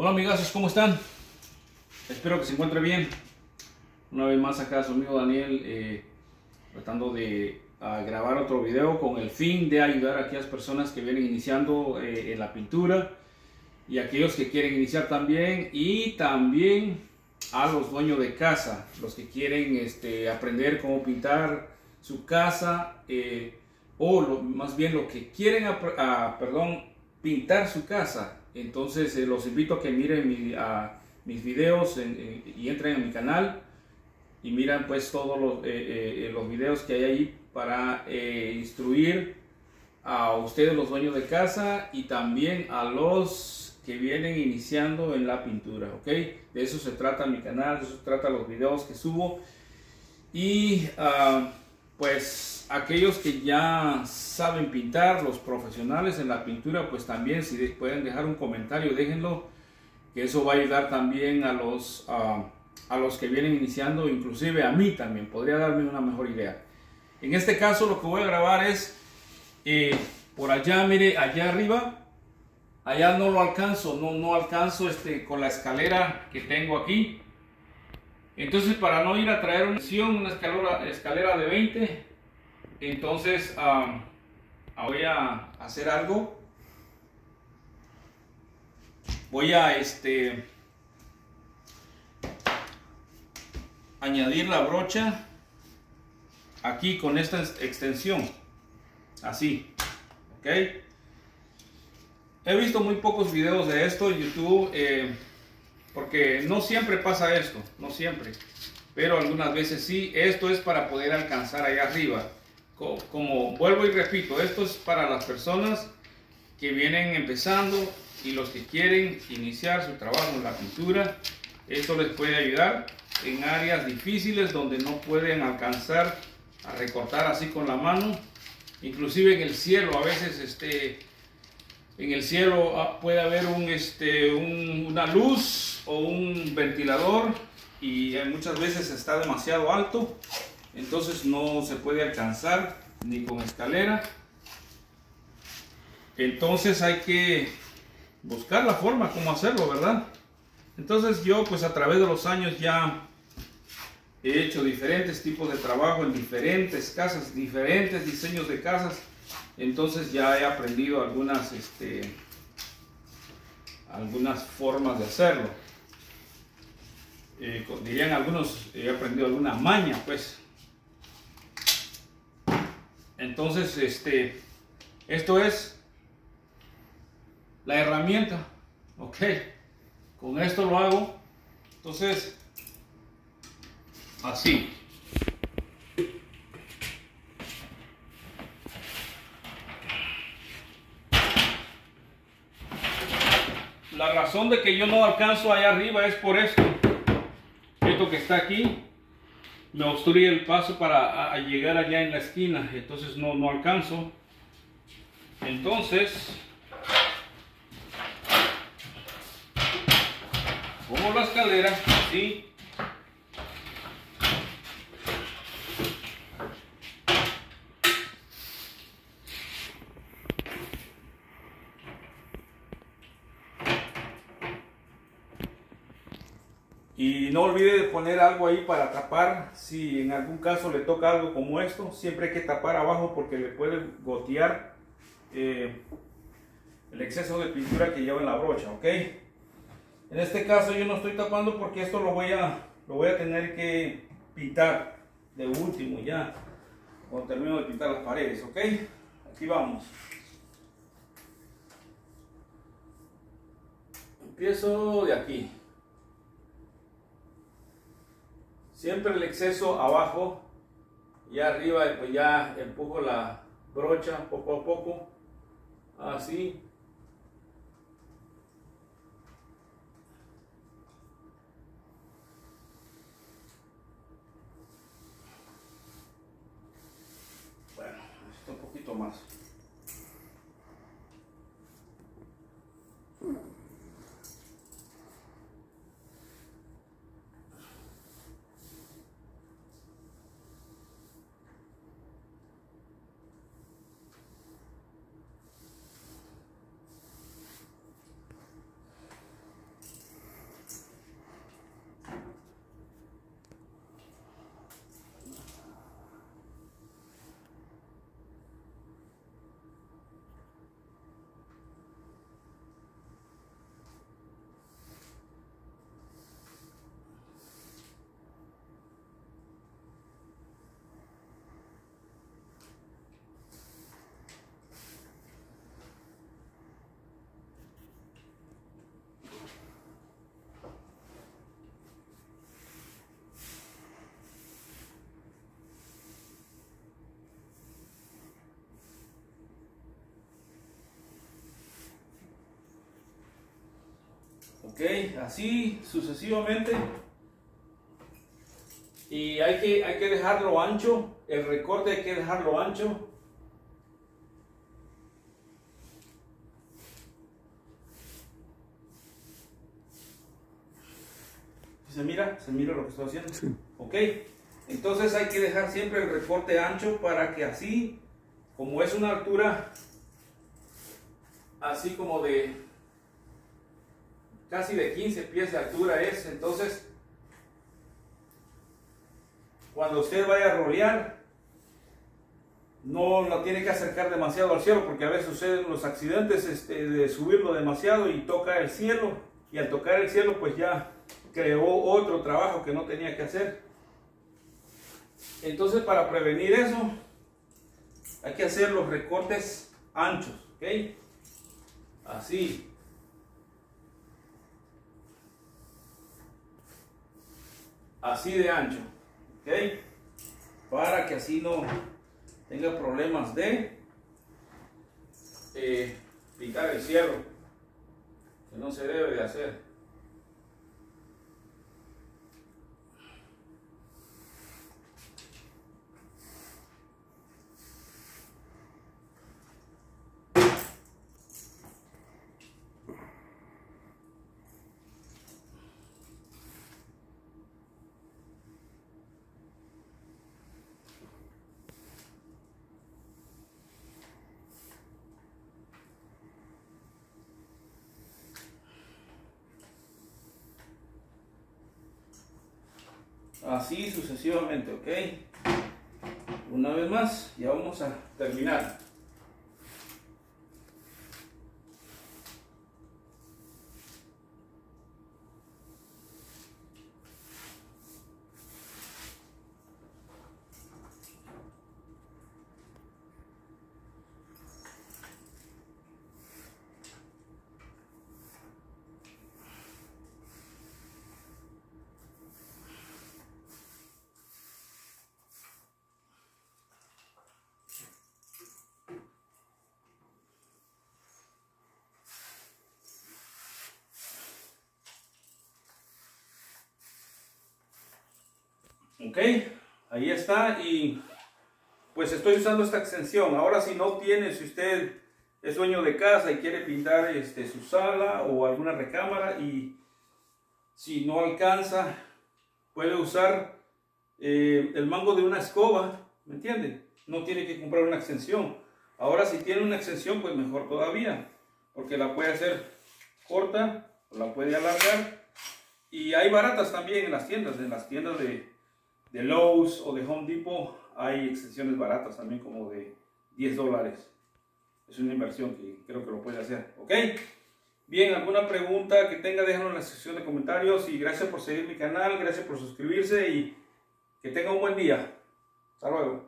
Hola amigazos, ¿cómo están? Espero que se encuentren bien. Una vez más acá su amigo Daniel eh, tratando de grabar otro video con el fin de ayudar a aquellas personas que vienen iniciando eh, en la pintura y aquellos que quieren iniciar también y también a los dueños de casa, los que quieren este, aprender cómo pintar su casa eh, o más bien lo que quieren, ah, perdón, pintar su casa entonces eh, los invito a que miren mis videos y entren a mi canal y miran pues todos los, eh, eh, los videos que hay ahí para instruir a ustedes los dueños de casa y también a los que vienen iniciando en la pintura, ¿ok? De eso se trata mi canal, de eso se trata los videos que subo y ah, pues aquellos que ya saben pintar, los profesionales en la pintura, pues también si pueden dejar un comentario, déjenlo, que eso va a ayudar también a los, a los que vienen iniciando, inclusive a mí también, podría darme una mejor idea. En este caso lo que voy a grabar es eh, por allá, mire, allá arriba, allá no lo alcanzo, no, no alcanzo este, con la escalera que tengo aquí. Entonces para no ir a traer una, escalera, de 20, entonces, voy a hacer algo. Voy a este añadir la brocha aquí con esta extensión. Así. ¿Ok? He visto muy pocos videos de esto en YouTube. Eh, porque no siempre pasa esto. No siempre. Pero algunas veces sí. Esto es para poder alcanzar allá arriba como vuelvo y repito, esto es para las personas que vienen empezando y los que quieren iniciar su trabajo en la pintura. Esto les puede ayudar en áreas difíciles donde no pueden alcanzar a recortar así con la mano. Inclusive en el cielo, a veces este, en el cielo ah, puede haber un, este, una luz o un ventilador y muchas veces está demasiado alto entonces no se puede alcanzar ni con escalera. Entonces hay que buscar la forma como hacerlo, ¿verdad? Entonces yo pues a través de los años ya he hecho diferentes tipos de trabajo en diferentes casas, diferentes diseños de casas. Entonces ya he aprendido algunas, este, algunas formas de hacerlo. Eh, dirían algunos, he aprendido alguna maña, pues. Entonces, este, esto es la herramienta, ok. Con esto lo hago. Entonces, así. La razón de que yo no alcanzo allá arriba es por esto. Esto que está aquí me obstruye el paso para llegar allá en la esquina, entonces no, no alcanzo. Entonces, pongo la escalera así Y no olvide poner algo ahí para tapar. Si en algún caso le toca algo como esto, siempre hay que tapar abajo porque le puede gotear eh, el exceso de pintura que lleva en la brocha, ¿ok? En este caso yo no estoy tapando porque esto lo voy a, lo voy a tener que pintar de último ya. Cuando termino de pintar las paredes, ¿ok? Aquí vamos. Empiezo de aquí. Siempre el exceso abajo y arriba pues ya empujo la brocha poco a poco. Así. Bueno, esto un poquito más. Ok, así sucesivamente. Y hay que, hay que dejarlo ancho, el recorte hay que dejarlo ancho. ¿Se mira? ¿Se mira lo que estoy haciendo? Sí. Ok, entonces hay que dejar siempre el recorte ancho para que así, como es una altura así como de casi de 15 pies de altura es, entonces cuando usted vaya a rolear, no lo tiene que acercar demasiado al cielo, porque a veces suceden los accidentes este, de subirlo demasiado y toca el cielo, y al tocar el cielo pues ya creó otro trabajo que no tenía que hacer. Entonces para prevenir eso, hay que hacer los recortes anchos, ¿ok? Así. Así de ancho. ¿Ok? Para que así no tenga problemas de eh, picar el cielo. Que no se debe de hacer. Así sucesivamente, ¿ok? Una vez más, ya vamos a terminar. Ok ahí está y pues estoy usando esta extensión ahora si no tiene si usted es dueño de casa y quiere pintar este, su sala o alguna recámara y si no alcanza puede usar eh, el mango de una escoba ¿me entiende? no tiene que comprar una extensión ahora si tiene una extensión pues mejor todavía porque la puede hacer corta o la puede alargar y hay baratas también en las tiendas en las tiendas de de Lowe's o de Home Depot hay extensiones baratas también como de 10 dólares. Es una inversión que creo que lo puede hacer. ¿Ok? Bien, alguna pregunta que tenga, déjenlo en la sección de comentarios y gracias por seguir mi canal, gracias por suscribirse y que tenga un buen día. Hasta luego.